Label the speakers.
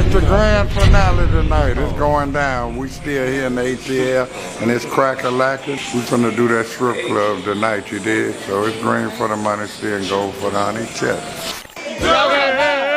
Speaker 1: It's the grand finale tonight. It's oh. going down. We still here in the ATL and it's crack a lacking. We finna do that strip club tonight, you did. So it's green for the money, still gold for the honey check.